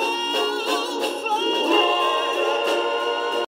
Oh.